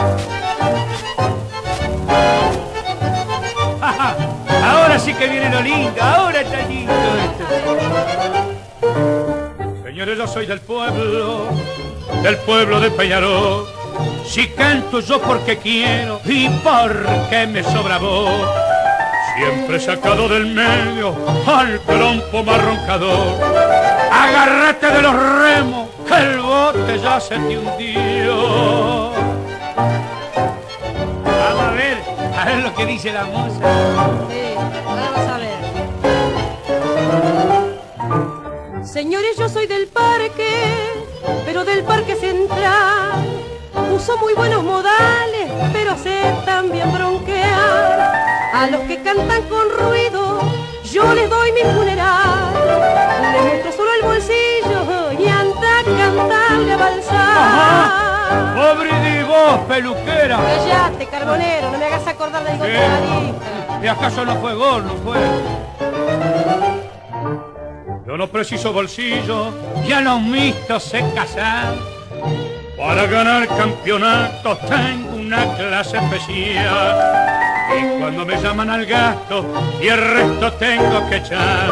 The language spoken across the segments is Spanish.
Ahora sí que viene lo lindo, ahora está lindo esto. Señores, yo soy del pueblo, del pueblo de Peñarol. Si canto yo porque quiero y porque me sobra voz. Siempre sacado del medio al trompo marroncador. Agárrate de los remos, que el bote ya se te hundió. A ver lo que dice la moza. Sí, vamos a ver. Señores, yo soy del parque, pero del parque central. Uso muy buenos modales, pero sé también bronquear. A los que cantan con ruido, yo les doy mi funeral. Les muestro solo el bolsillo y anda a cantarle a balsar. Pobre de vos, peluquera. Cállate, carbonero, no me hagas acordar del lista. ¿Y acaso no fue gol, no fue? Yo no preciso bolsillo, ya los mistos se casan. Para ganar campeonatos tengo una clase especial. Y cuando me llaman al gasto y el resto tengo que echar.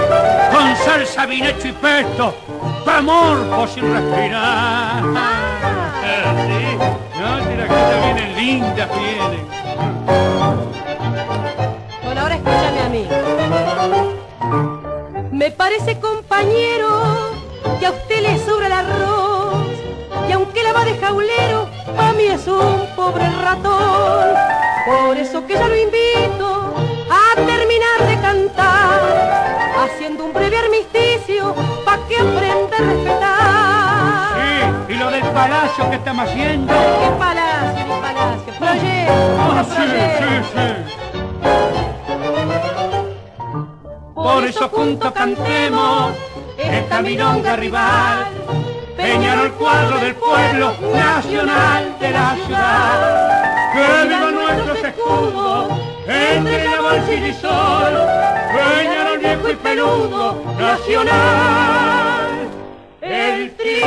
Con salsa, vinecho y pesto, pa' morbo sin respirar. Sí, no, si la cosa viene linda, viene. Bueno, ahora escúchame a mí. Me parece, compañero, que a usted le sobra el arroz. Y aunque la va de jaulero, a mí es un pobre ratón. Por eso que ya lo invito palacio que estamos haciendo. ¿Qué palacio, ni palacio? Proyecto, Ah, sí, proyecto. sí, sí. Por eso juntos cantemos esta milonga rival. Peñarol cuadro del pueblo nacional de la ciudad. Que vivan nuestros escudos entre la bolsilla y sol. Peñarol viejo y peludo nacional. El tri